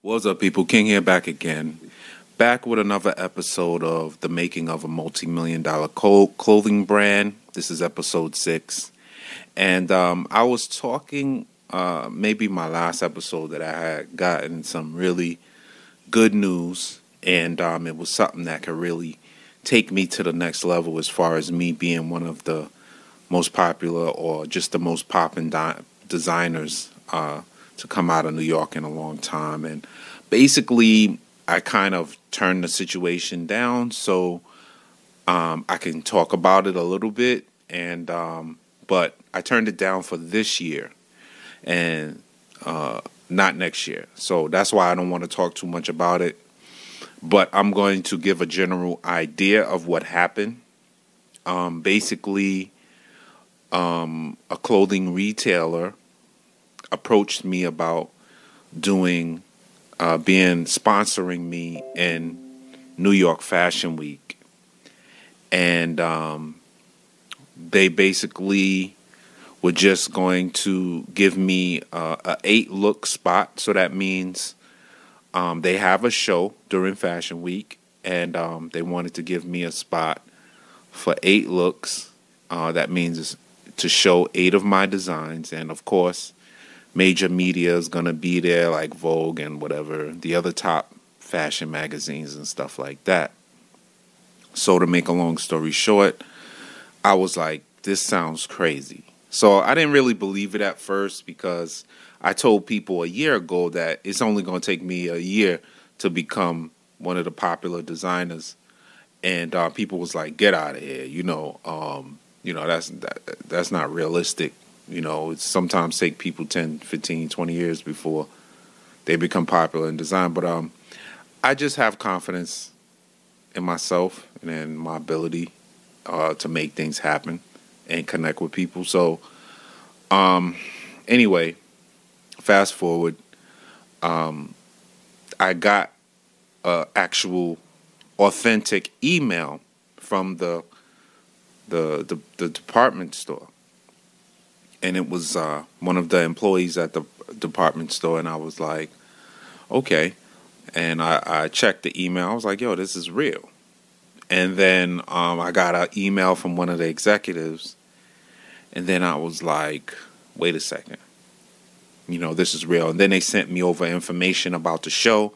What's up, people? King here back again. Back with another episode of the making of a multi million dollar clothing brand. This is episode six. And um, I was talking, uh, maybe my last episode, that I had gotten some really good news. And um, it was something that could really take me to the next level as far as me being one of the most popular or just the most popping di- designers uh, to come out of New York in a long time. And basically, I kind of turned the situation down so um, I can talk about it a little bit. And um, but I turned it down for this year, and uh, not next year. So that's why I don't want to talk too much about it. But I'm going to give a general idea of what happened. Um, basically, um, a clothing retailer approached me about doing uh, being sponsoring me in New York Fashion Week, and um, they basically were just going to give me uh, a eight look spot. So that means um, they have a show during Fashion Week, and um, they wanted to give me a spot for eight looks. Uh, that means to show eight of my designs, and of course major media is going to be there, like Vogue and whatever, the other top fashion magazines and stuff like that. So, to make a long story short, I was like, this sounds crazy. So, I didn't really believe it at first because I told people a year ago that it's only going to take me a year to become one of the popular designers. And uh, people was like, get out of here. You know, um, you know, that's, that, that's not realistic. You know, it's sometimes take people 10, 15, 20 years before they become popular in design. But um, I just have confidence in myself and in my ability uh, to make things happen and connect with people. So, um, anyway, fast forward, um, I got a actual authentic email from the the the, the department store and it was uh, one of the employees at the department store, and I was like, okay. And I, I checked the email. I was like, yo, this is real. And then um, I got an email from one of the executives, and then I was like, wait a second. You know, this is real. And then they sent me over information about the show,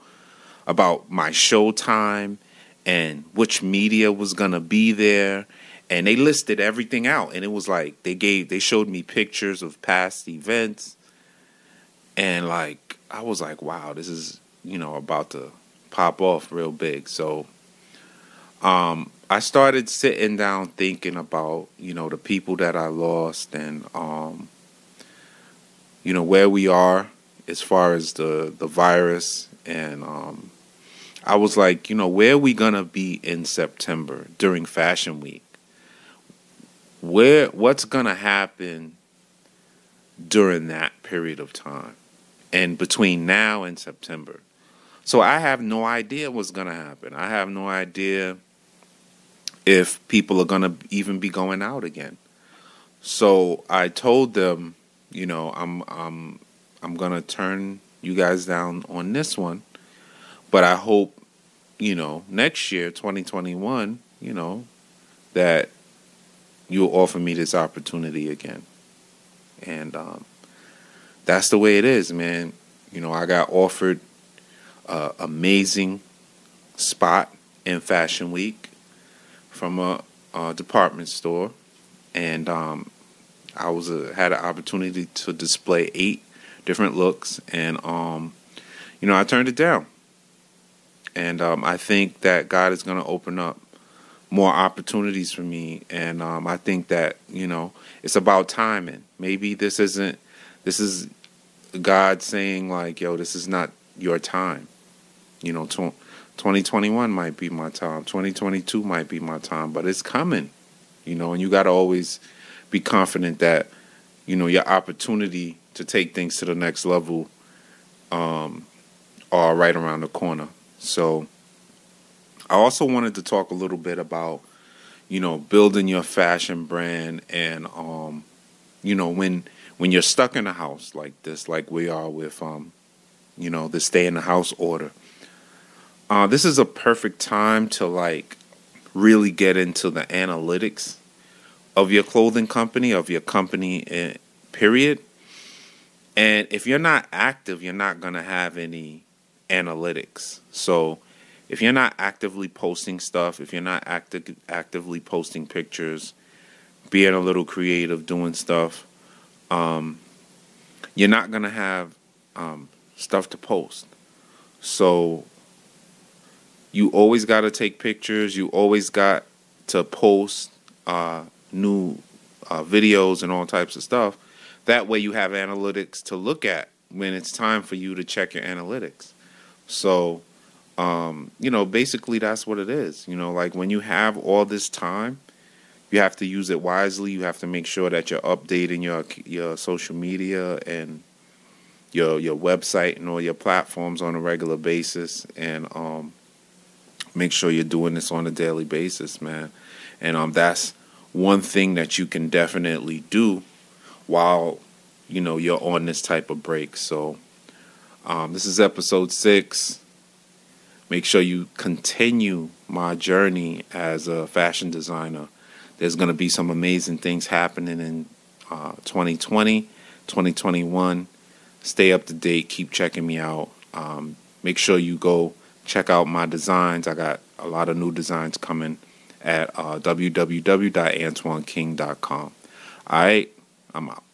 about my show time, and which media was going to be there and they listed everything out and it was like they gave they showed me pictures of past events and like I was like wow this is you know about to pop off real big so um I started sitting down thinking about you know the people that I lost and um you know where we are as far as the the virus and um I was like, you know, where are we gonna be in September during Fashion Week? Where what's going to happen during that period of time and between now and September. So I have no idea what's going to happen. I have no idea if people are going to even be going out again. So I told them, you know, I'm I'm I'm going to turn you guys down on this one, but I hope, you know, next year 2021, you know, that you'll offer me this opportunity again. And um, that's the way it is, man. You know, I got offered an amazing spot in Fashion Week from a, a department store, and um, I was a, had an opportunity to display eight different looks, and um, you know, I turned it down. And um, I think that God is going to open up more opportunities for me. And um, i think that you know it's about timing. Maybe this isn't this is god saying like yo this is not your time. You know 2021 might be my time. 2022 might be my time but it's coming. You know and you got to always be confident that you know your opportunity to take things to the next level um, are right around the corner. So I also wanted to talk a little bit about, you know, building your fashion brand and, um, you know, when when you're stuck in a house like this, like we are with um, you know, the stay in the house order. Uh, this is a perfect time to like really get into the analytics of your clothing company, of your company, eh, period. And if you're not active, you're not going to have any analytics. So if you're not actively posting stuff, if you're not active, actively posting pictures, being a little creative, doing stuff, um, you're not going to have um, stuff to post. So you always got to take pictures. You always got to post uh, new uh, videos and all types of stuff. That way, you have analytics to look at when it's time for you to check your analytics. So, um, you know, basically, that's what it is. You know, like when you have all this time, you have to use it wisely. You have to make sure that you're updating your your social media and your your website and all your platforms on a regular basis, and um, make sure you're doing this on a daily basis, man. And um, that's one thing that you can definitely do while you know you're on this type of break. So um, this is episode six. Make sure you continue my journey as a fashion designer. There's going to be some amazing things happening in uh, 2020, 2021. Stay up to date. Keep checking me out. Um, make sure you go check out my designs. I got a lot of new designs coming at uh, www.antoineking.com. All right, I'm out.